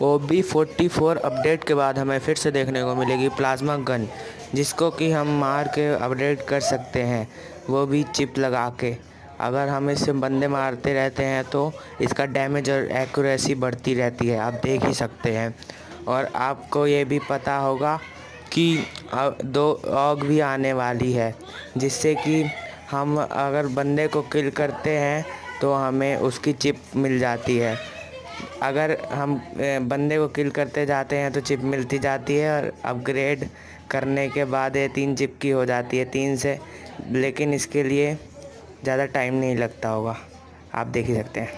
वो भी 44 अपडेट के बाद हमें फिर से देखने को मिलेगी प्लाज्मा गन जिसको कि हम मार के अपडेट कर सकते हैं। वो भी चिप लगा के। अगर हम इससे बंदे मारते रहते हैं तो इसका डैमेज और एक्यूरेसी बढ़ती रहती है, आप देख ही सकते हैं। और आपको ये भी पता होगा कि दो ऑग भी आने वाली है, जिससे कि हम अगर बंदे को किल करते हैं तो हमें उसकी चिप मिल जाती है। अगर हम बंदे को किल करते जाते हैं तो चिप मिलती जाती है और अपग्रेड करने के बाद ये तीन चिप की हो जाती है, तीन से, लेकिन इसके लिए ज़्यादा टाइम नहीं लगता होगा। आप देख ही सकते हैं।